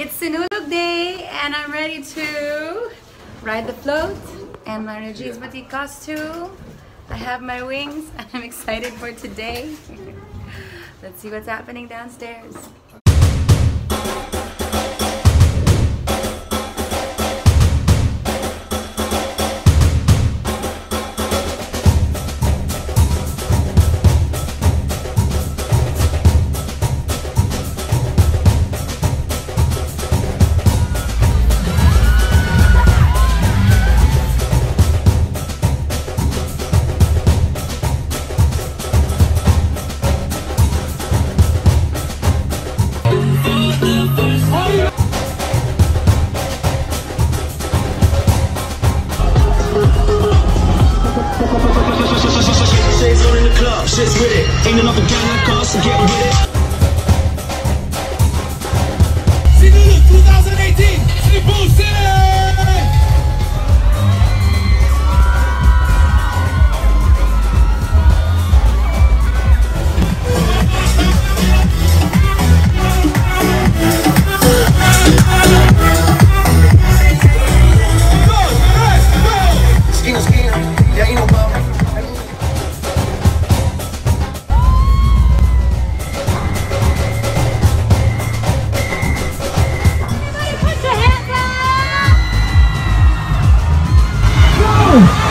It's Sinulog Day and I'm ready to ride the float and my Regis Batik costume. I have my wings and I'm excited for today. Let's see what's happening downstairs. with it. Ain't another gang my us, to get with it. Oh!